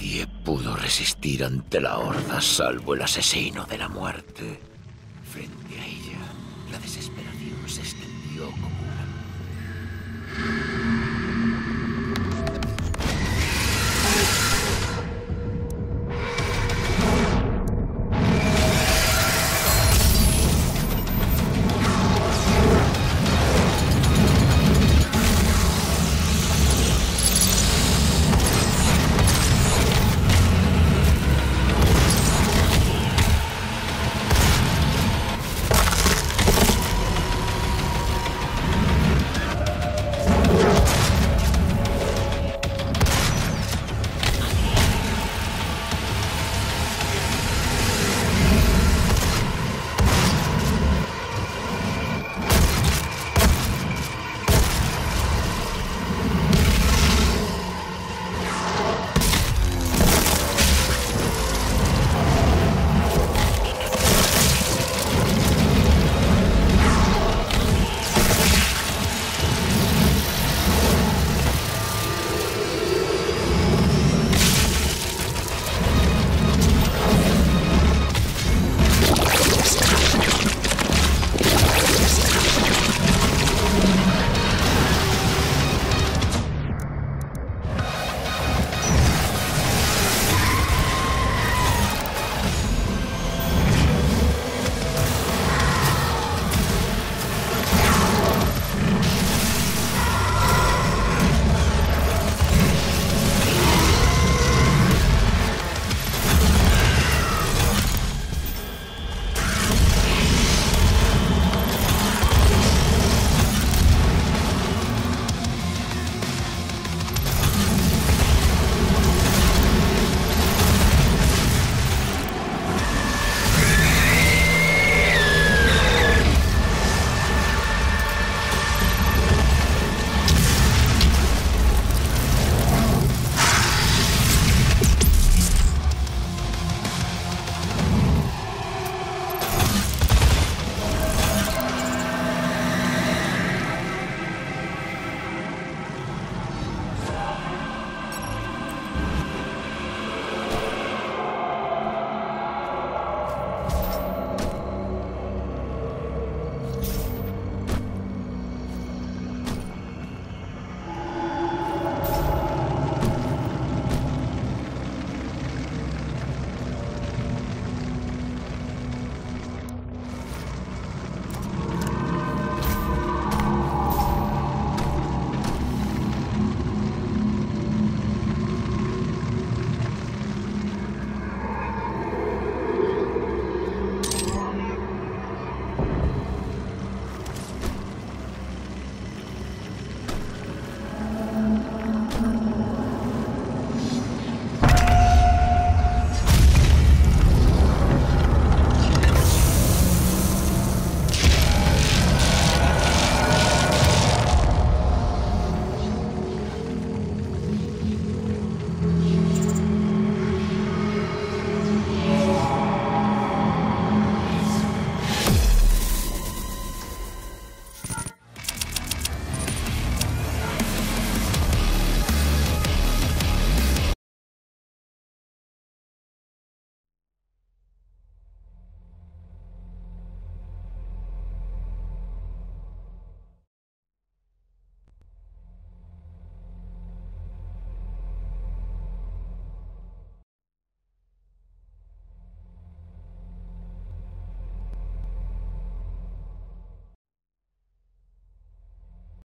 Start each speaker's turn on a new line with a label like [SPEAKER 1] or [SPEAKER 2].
[SPEAKER 1] Nadie pudo resistir ante la horda salvo el asesino de la muerte. Frente a ella, la desesperación se extendió como una